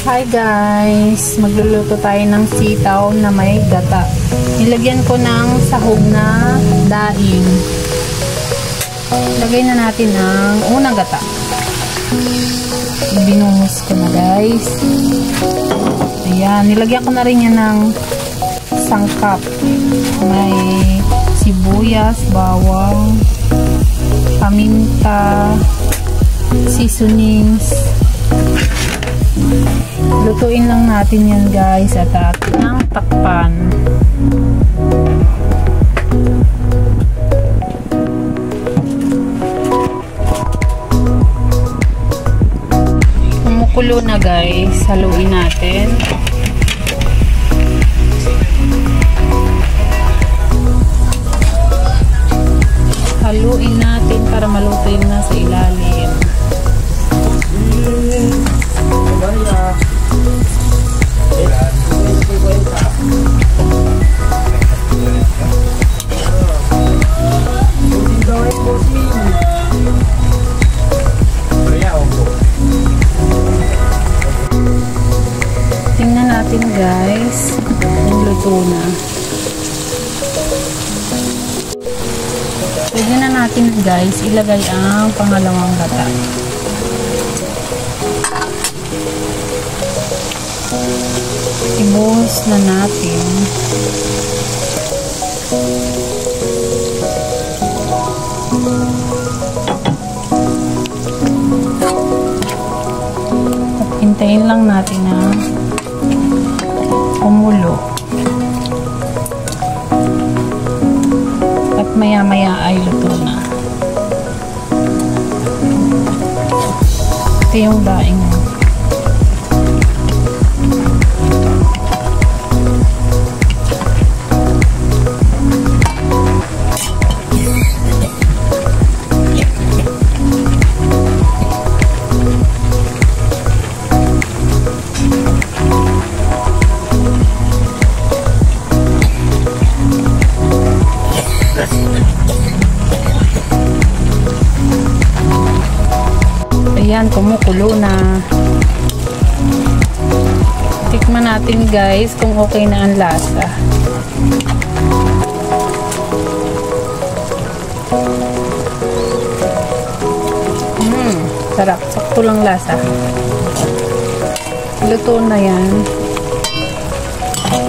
Hi guys! Magluluto tayo ng sitaw na may gata. Nilagyan ko ng sahog na daing. Lagay na natin ang unang gata. Binuhos ko na guys. Ayan, nilagyan ko na rin yan ng sangkap. May sibuyas, bawang, paminta, seasonings, Lutuin lang natin yan guys at atin ang takpan. Kumukulo na guys, haluin natin. Natin guys. Yung luto na. Pwede na natin guys ilagay ang pangalawang gata. Ibuhos na natin. At hintayin lang natin na kumulo. At maya maya ay luto na. Ito yung daing mo. Ayan, kumukulo na. Tikman natin guys kung okay na ang lasa. Mmm, sarap. Sakto lang lasa. Luto na yan.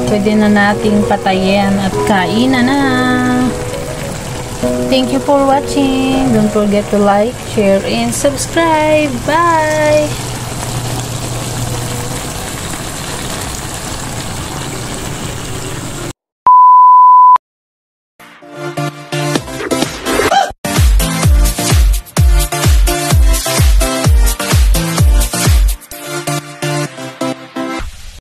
Pwede na nating patayin at kainan na. Thank you for watching. Don't forget to like, share, and subscribe. Bye!